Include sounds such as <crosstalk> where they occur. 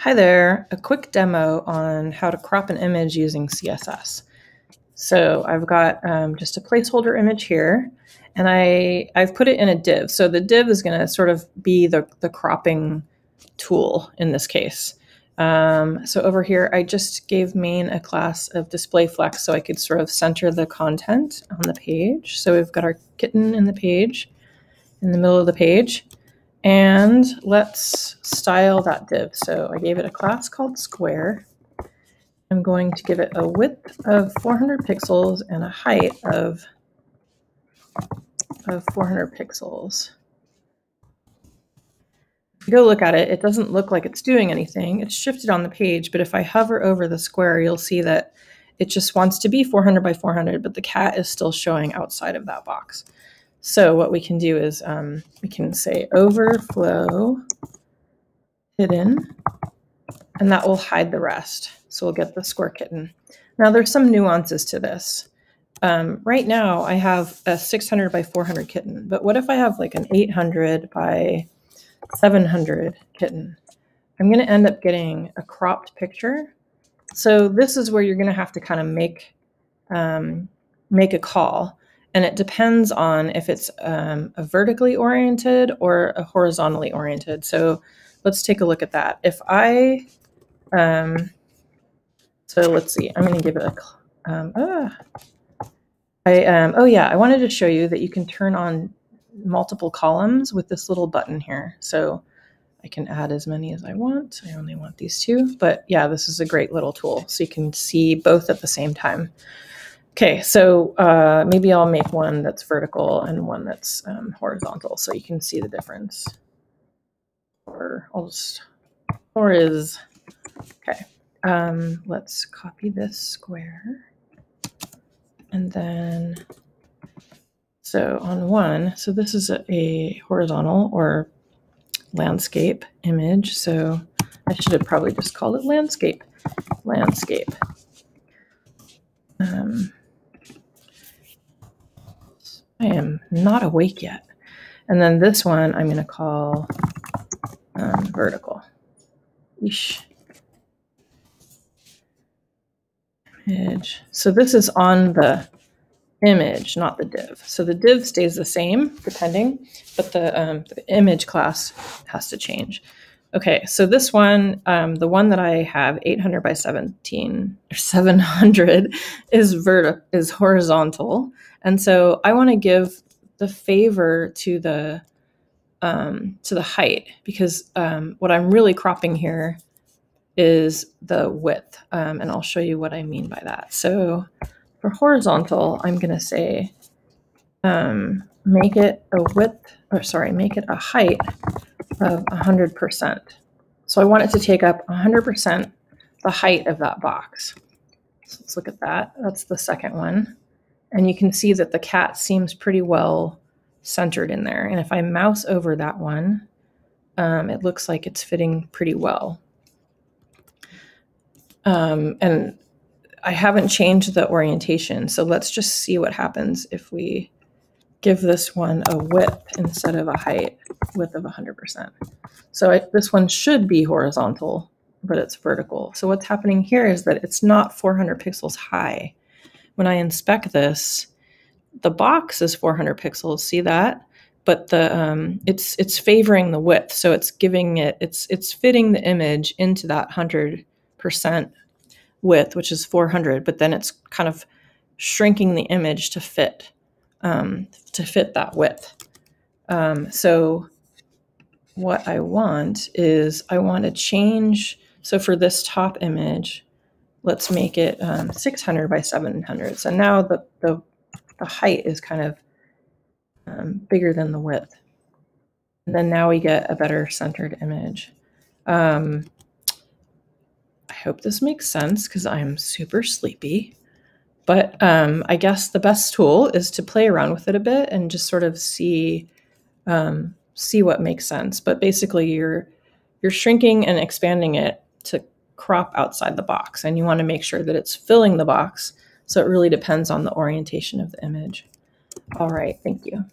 Hi there, a quick demo on how to crop an image using CSS. So I've got um, just a placeholder image here, and I, I've put it in a div. So the div is going to sort of be the, the cropping tool in this case. Um, so over here, I just gave main a class of display flex so I could sort of center the content on the page. So we've got our kitten in the page, in the middle of the page. And let's style that div. So I gave it a class called square. I'm going to give it a width of 400 pixels and a height of, of 400 pixels. If you go look at it, it doesn't look like it's doing anything. It's shifted on the page, but if I hover over the square, you'll see that it just wants to be 400 by 400, but the cat is still showing outside of that box. So what we can do is um, we can say overflow hidden, and that will hide the rest. So we'll get the square kitten. Now there's some nuances to this. Um, right now I have a 600 by 400 kitten, but what if I have like an 800 by 700 kitten? I'm going to end up getting a cropped picture. So this is where you're going to have to kind of make um, make a call and it depends on if it's um, a vertically oriented or a horizontally oriented. So let's take a look at that. If I, um, so let's see, I'm going to give it a, um, ah, I, um, oh yeah, I wanted to show you that you can turn on multiple columns with this little button here. So I can add as many as I want. I only want these two, but yeah, this is a great little tool. So you can see both at the same time. Okay, so uh, maybe I'll make one that's vertical and one that's um, horizontal so you can see the difference. Or I'll just, or is, okay. Um, let's copy this square. And then, so on one, so this is a, a horizontal or landscape image. So I should have probably just called it landscape, landscape. Um, I am not awake yet. And then this one I'm going to call um, vertical. Eesh. Image. So this is on the image, not the div. So the div stays the same, depending, but the, um, the image class has to change. Okay, so this one, um, the one that I have, 800 by 17 or 700, <laughs> is vertical, is horizontal, and so I want to give the favor to the um, to the height because um, what I'm really cropping here is the width, um, and I'll show you what I mean by that. So for horizontal, I'm going to say um, make it a width, or sorry, make it a height of 100%. So I want it to take up 100% the height of that box. So let's look at that. That's the second one. And you can see that the cat seems pretty well centered in there. And if I mouse over that one, um, it looks like it's fitting pretty well. Um, and I haven't changed the orientation. So let's just see what happens if we give this one a width instead of a height width of 100%. So I, this one should be horizontal, but it's vertical. So what's happening here is that it's not 400 pixels high when I inspect this, the box is 400 pixels. See that? But the um, it's it's favoring the width, so it's giving it it's it's fitting the image into that hundred percent width, which is 400. But then it's kind of shrinking the image to fit um, to fit that width. Um, so what I want is I want to change. So for this top image, let's make it um, 600 by 700. So now the, the, the height is kind of um, bigger than the width. And then now we get a better centered image. Um, I hope this makes sense because I'm super sleepy. But um, I guess the best tool is to play around with it a bit and just sort of see um, see what makes sense. But basically, you're you're shrinking and expanding it to crop outside the box and you want to make sure that it's filling the box. So it really depends on the orientation of the image. All right, thank you.